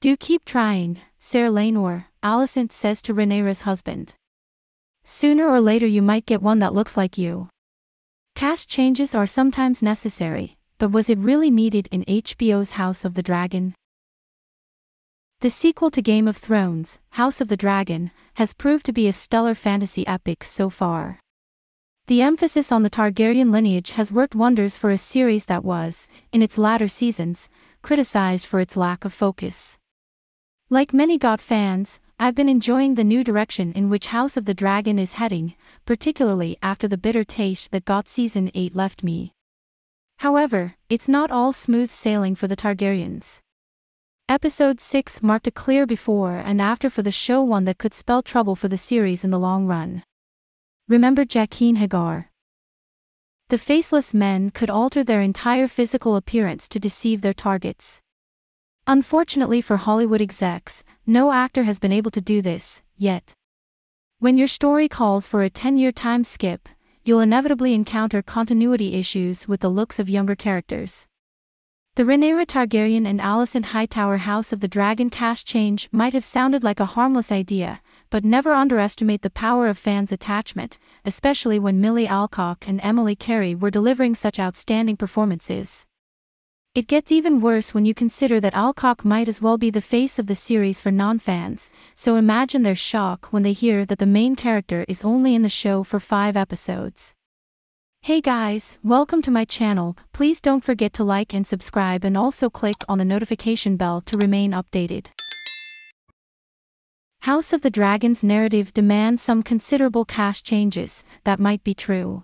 Do keep trying, Ser Laenor, Alicent says to Rhaenyra's husband. Sooner or later you might get one that looks like you. Cast changes are sometimes necessary, but was it really needed in HBO's House of the Dragon? The sequel to Game of Thrones, House of the Dragon, has proved to be a stellar fantasy epic so far. The emphasis on the Targaryen lineage has worked wonders for a series that was, in its latter seasons, criticized for its lack of focus. Like many GOT fans, I've been enjoying the new direction in which House of the Dragon is heading, particularly after the bitter taste that GOT Season 8 left me. However, it's not all smooth sailing for the Targaryens. Episode 6 marked a clear before and after for the show one that could spell trouble for the series in the long run. Remember Jaqen H'ghar. The faceless men could alter their entire physical appearance to deceive their targets. Unfortunately for Hollywood execs, no actor has been able to do this, yet. When your story calls for a 10 year time skip, you'll inevitably encounter continuity issues with the looks of younger characters. The Rhaenyra Targaryen and Alicent Hightower House of the Dragon cast change might have sounded like a harmless idea, but never underestimate the power of fans' attachment, especially when Milly Alcock and Emily Carey were delivering such outstanding performances. It gets even worse when you consider that Alcock might as well be the face of the series for non-fans, so imagine their shock when they hear that the main character is only in the show for 5 episodes. Hey guys, welcome to my channel, please don't forget to like and subscribe and also click on the notification bell to remain updated. House of the Dragon's narrative demands some considerable cast changes, that might be true.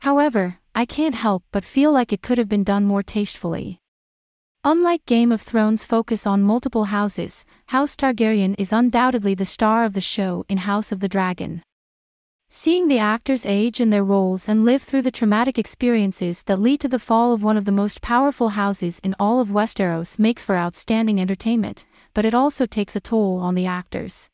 However, I can't help but feel like it could have been done more tastefully. Unlike Game of Thrones' focus on multiple houses, House Targaryen is undoubtedly the star of the show in House of the Dragon. Seeing the actors age in their roles and live through the traumatic experiences that lead to the fall of one of the most powerful houses in all of Westeros makes for outstanding entertainment, but it also takes a toll on the actors.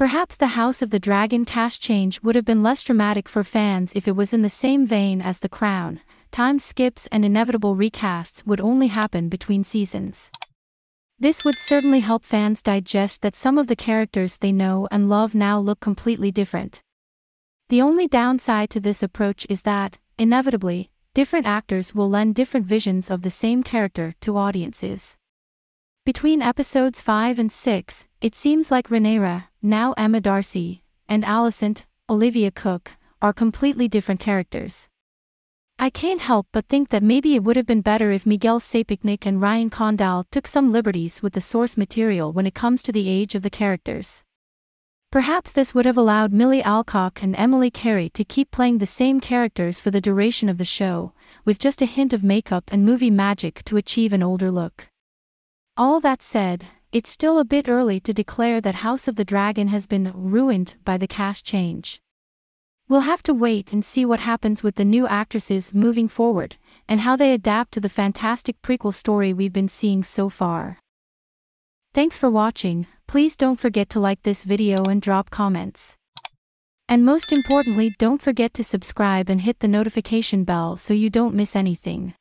Perhaps the House of the Dragon cast change would have been less dramatic for fans if it was in the same vein as The Crown, time skips and inevitable recasts would only happen between seasons. This would certainly help fans digest that some of the characters they know and love now look completely different. The only downside to this approach is that, inevitably, different actors will lend different visions of the same character to audiences. Between episodes 5 and 6, it seems like Rhaenyra, now Emma Darcy, and Alicent, Olivia Cooke, are completely different characters. I can't help but think that maybe it would have been better if Miguel Sapochnik and Ryan Condal took some liberties with the source material when it comes to the age of the characters. Perhaps this would have allowed Milly Alcock and Emily Carey to keep playing the same characters for the duration of the show, with just a hint of makeup and movie magic to achieve an older look. All that said, it's still a bit early to declare that House of the Dragon has been ruined by the cast change. We'll have to wait and see what happens with the new actresses moving forward, and how they adapt to the fantastic prequel story we've been seeing so far. Thanks for watching, please don't forget to like this video and drop comments. And most importantly don't forget to subscribe and hit the notification bell so you don't miss anything.